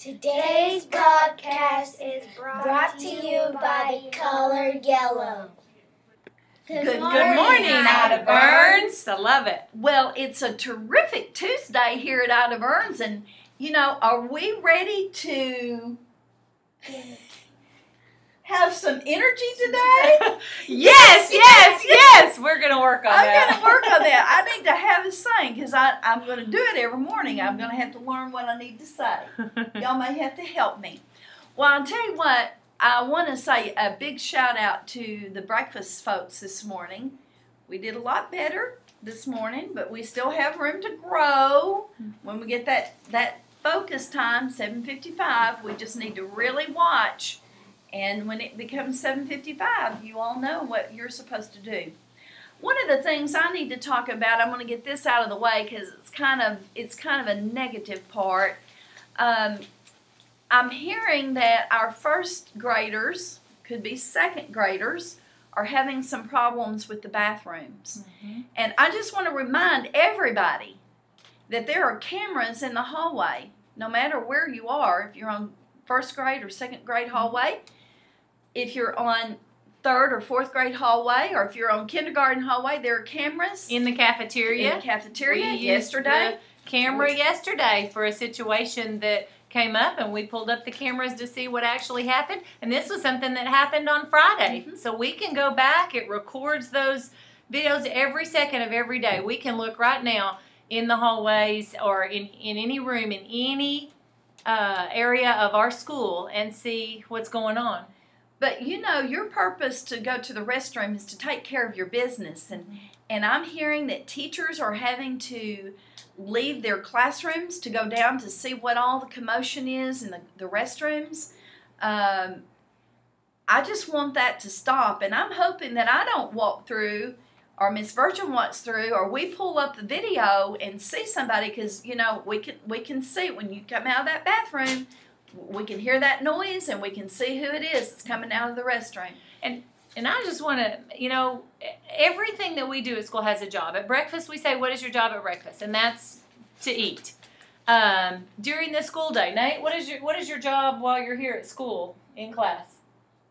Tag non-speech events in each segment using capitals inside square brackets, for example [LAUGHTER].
Today's podcast is brought to you by the color yellow. Good, good morning, Ida Burns. I love it. Well, it's a terrific Tuesday here at Ida Burns, and you know, are we ready to have some energy [LAUGHS] today? yes, [LAUGHS] yes, yes. We're going to work on that. I'm going to work on that. I need to have a saying because I'm going to do it every morning. I'm going to have to learn what I need to say. [LAUGHS] Y'all may have to help me. Well, I'll tell you what, I want to say a big shout out to the breakfast folks this morning. We did a lot better this morning, but we still have room to grow. Hmm. When we get that, that focus time, 7.55, we just need to really watch and when it becomes 7:55, you all know what you're supposed to do. One of the things I need to talk about, I'm going to get this out of the way because it's kind of it's kind of a negative part. Um, I'm hearing that our first graders, could be second graders, are having some problems with the bathrooms. Mm-hmm. And I just want to remind everybody that there are cameras in the hallway, no matter where you are, if you're on first grade or second grade hallway, if you're on third or fourth grade hallway, or if you're on kindergarten hallway, there are cameras In the cafeteria. in the cafeteria. We yesterday, camera yesterday for a situation that came up and we pulled up the cameras to see what actually happened. And this was something that happened on Friday. Mhm. so we can go back. It records those videos every second of every day. We can look right now in the hallways or in, in any room in any uh, area of our school and see what's going on But you know, your purpose to go to the restroom is to take care of your business, and and I'm hearing that teachers are having to leave their classrooms to go down to see what all the commotion is in the, the restrooms. Um, I just want that to stop, and I'm hoping that I don't walk through, or Miss Virgin walks through, or we pull up the video and see somebody, because you know we can we can see when you come out of that bathroom we can hear that noise and we can see who it is that's coming out of the restroom. And and I just want to, you know, everything that we do at school has a job. At breakfast, we say, What is your job at breakfast? And that's to eat. Um, during the school day, Nate, what is your what is your job while you're here at school in class?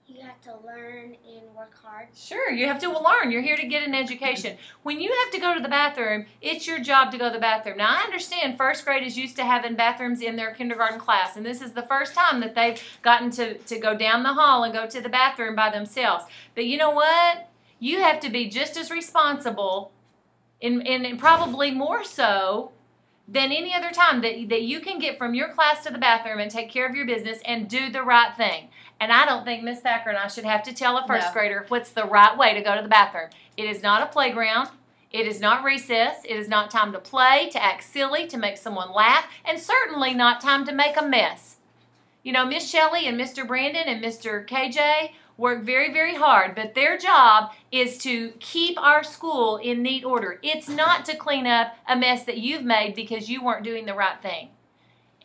You have to learn and work hard. Sure, you have to learn. You're here to get an education. When you have to go to the bathroom, it's your job to go to the bathroom. Now, I understand first grade is used to having bathrooms in their kindergarten class, and this is the first time that they've gotten to, to go down the hall and go to the bathroom by themselves. But you know what? You have to be just as responsible, and, and, and probably more so, than any other time that, that you can get from your class to the bathroom and take care of your business and do the right thing. And I don't think Miss Thacker and I should have to tell a first No. grader what's the right way to go to the bathroom. It is not a playground. It is not recess. It is not time to play, to act silly, to make someone laugh, and certainly not time to make a mess. You know, Miss Shelley and Mr. Brandon and Mr. KJ work very, very hard, but their job is to keep our school in neat order. It's not to clean up a mess that you've made because you weren't doing the right thing.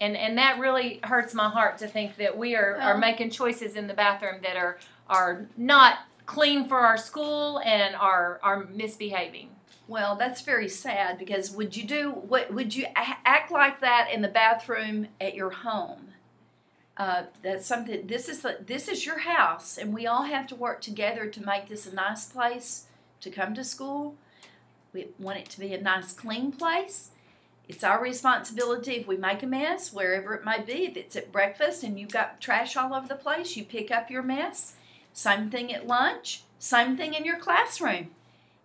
And and that really hurts my heart to think that we are, are making choices in the bathroom that are are not clean for our school and are are misbehaving. Well, that's very sad because would you do what? Would you act like that in the bathroom at your home? Uh, that's something. This is the, this is your house, and we all have to work together to make this a nice place to come to school. We want it to be a nice, clean place. It's our responsibility if we make a mess, wherever it may be. If it's at breakfast and you've got trash all over the place, you pick up your mess. Same thing at lunch. Same thing in your classroom.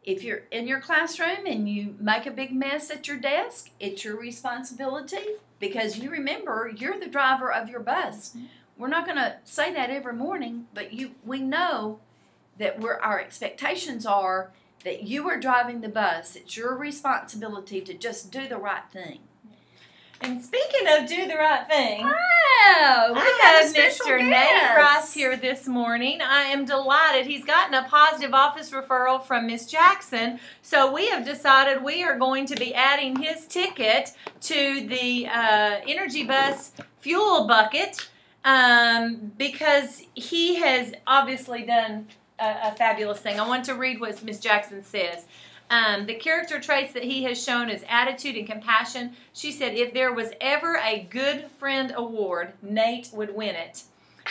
If you're in your classroom and you make a big mess at your desk, it's your responsibility because you remember you're the driver of your bus. Mm-hmm. We're not going to say that every morning, but you we know that we're our expectations are that you are driving the bus. It's your responsibility to just do the right thing. And speaking of do the right thing, Oh, I have Mr. Nate Rice here this morning. I am delighted. He's gotten a positive office referral from Miss Jackson, so we have decided we are going to be adding his ticket to the uh, Energy Bus fuel bucket um, because he has obviously done a, a fabulous thing. I want to read what Miss Jackson says. Um, the character traits that he has shown is attitude and compassion. She said if there was ever a good friend award, Nate would win it.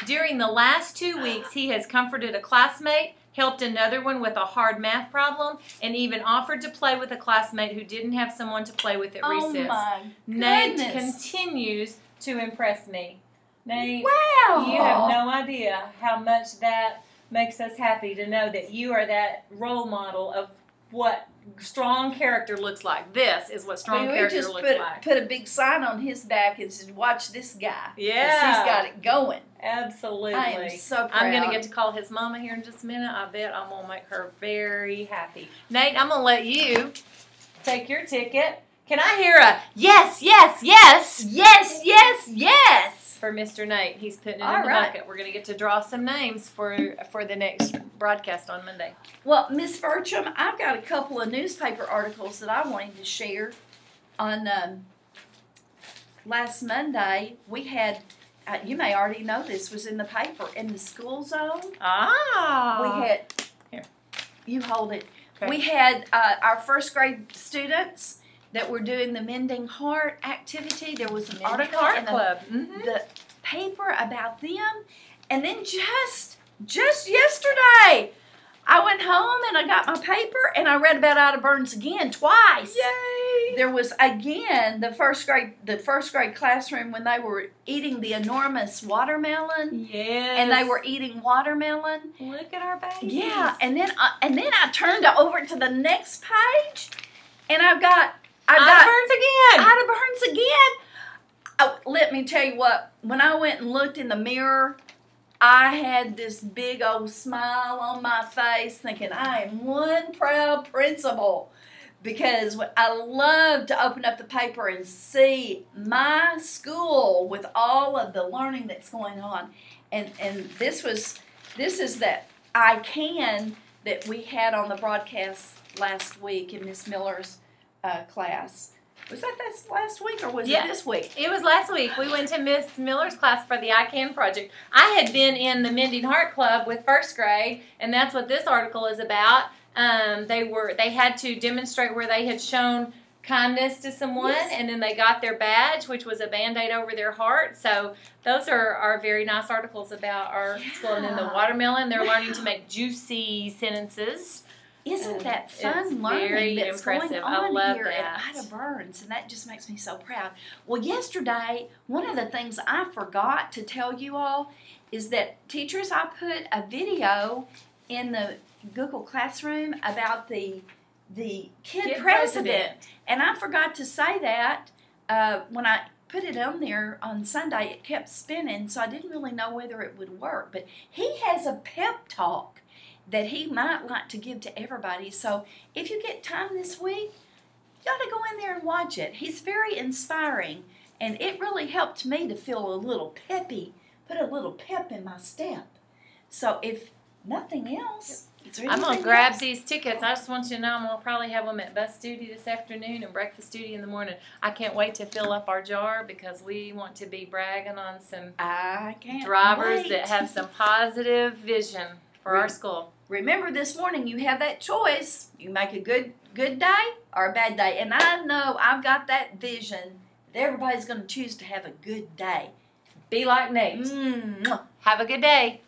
During the last two weeks, he has comforted a classmate, helped another one with a hard math problem, and even offered to play with a classmate who didn't have someone to play with at Oh recess. my Nate continues to impress me. Nate, Wow. you have no idea how much that makes us happy to know that you are that role model of what strong character looks like. This is what strong I mean, character just looks put like. put a big sign on his back and said, "Watch this guy." Yeah. he's got it going. Absolutely. I am so proud. I'm gonna get to call his mama here in just a minute. I bet I'm gonna make her very happy. Nate, I'm gonna let you take your ticket. Can I hear a yes, yes, yes Yes, yes, yes. for Mr. Nate? He's putting it All in the right. bucket. We're gonna get to draw some names for for the next broadcast on Monday. Well, Miss Bertram, I've got a couple of newspaper articles that I wanted to share. On um, last Monday, we had. Uh, you may already know this was in the paper in the school zone. Ah, we had. Here. You hold it. Okay. We had uh, our first grade students that were doing the Mending Heart activity. There was an article Heart in the Club. Mhm. the paper about them and then just just yesterday I went home and I got my paper and I read about Ida Burns again twice. Yay! There was again the first grade the first grade classroom when they were eating the enormous watermelon Yes. and they were eating watermelon. Look at our babies. Yeah, and then I, and then I turned over to the next page and I've got got Burns again. Ida Burns again. Oh, let me tell you what, when I went and looked in the mirror, I had this big old smile on my face thinking I am one proud principal because I love to open up the paper and see my school with all of the learning that's going on. And and this was this is that I can that we had on the broadcast last week in Miss Miller's uh, class. Was that this last week or was Yeah. it this week? It was last week. We went to Miss Miller's class for the I Can project. I had been in the Mending Heart Club with first grade, and that's what this article is about. Um, they were they had to demonstrate where they had shown kindness to someone, Yes. and then they got their badge, which was a band aid over their heart. So those are, are very nice articles about our school. And then the watermelon, they're learning to make juicy sentences. Isn't that fun learning that's impressive. going I on love here that. at Ida Burns, and that just makes me so proud. Well, yesterday, one of the things I forgot to tell you all is that teachers, I put a video in the Google Classroom about the the kid, Kid president. president. and I forgot to say that uh, when I put it on there on Sunday. It kept spinning, so I didn't really know whether it would work. But he has a pep talk that he might like to give to everybody. So if you get time this week, you ought to go in there and watch it. He's very inspiring, and it really helped me to feel a little peppy, put a little pep in my step. So if nothing else, I'm gonna grab else? these tickets. I just want you to know I'm gonna probably have them at bus duty this afternoon and breakfast duty in the morning. I can't wait to fill up our jar because we want to be bragging on some I can't drivers wait. that have some positive vision for our school. Remember this morning you have that choice. You make a good good day or a bad day. And I know I've got that vision that everybody's going to choose to have a good day. Be like Nate. Mm. Have a good day.